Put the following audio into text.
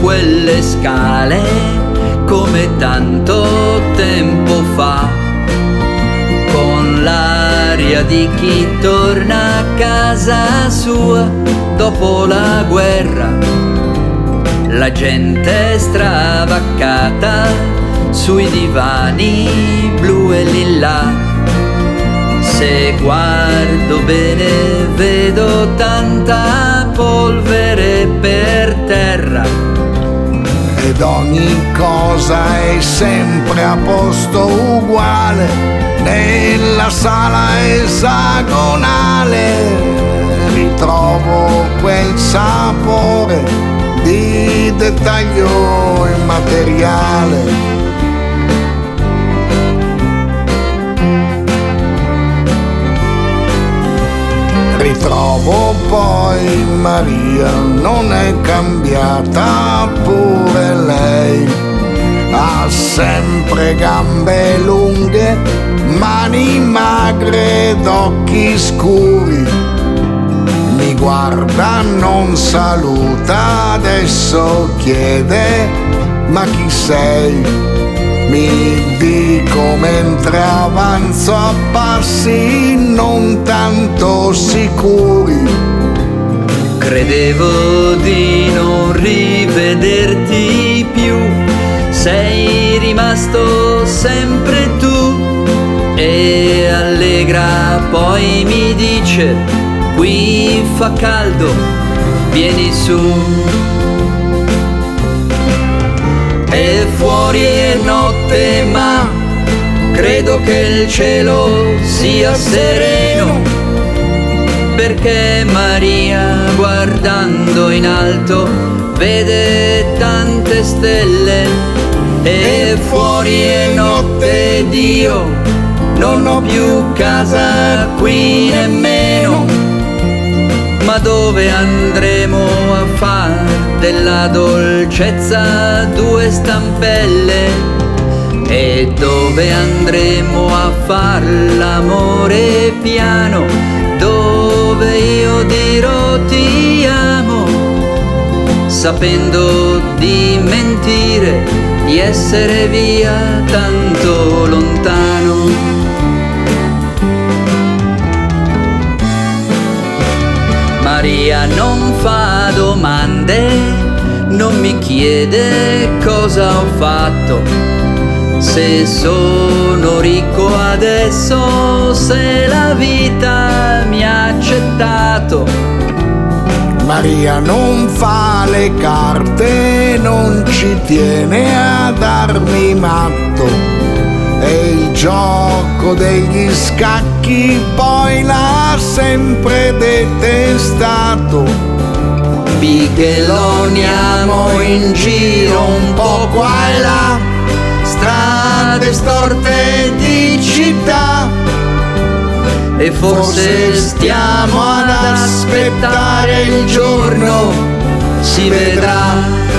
quelle scale come tanto tempo fa, con l'aria di chi torna a casa sua dopo la guerra. La gente stravaccata sui divani blu e lilla. Se guardo bene vedo tanta polvere per. Ed ogni cosa è sempre a posto uguale nella sala esagonale. Ritrovo quel sapore di dettaglio immateriale. Ritrovo poi Maria, non è cambiata pure lei. Ha sempre gambe lunghe, mani magre ed occhi scuri. Mi guarda, non saluta, adesso chiede, ma chi sei? Mi dico mentre avanzo a passi non tanto sicuri. Credevo di non rivederti più, sei rimasto sempre tu. E allegra poi mi dice, qui fa caldo, vieni su. Che il cielo sia sereno perché Maria guardando in alto vede tante stelle e fuori è notte Dio non ho più casa qui nemmeno ma dove andremo a far della dolcezza due stampelle? E dove andremo a far l'amore piano? Dove io dirò ti amo, sapendo di mentire, di essere via tanto lontano. Maria non fa domande, non mi chiede cosa ho fatto. Se sono ricco adesso, se la vita mi ha accettato. Maria non fa le carte, non ci tiene a darmi matto. E il gioco degli scacchi poi l'ha sempre detestato. Bighelloniamo in giro un po' qua e là, strade storte di città. E forse stiamo ad aspettare il giorno, si vedrà.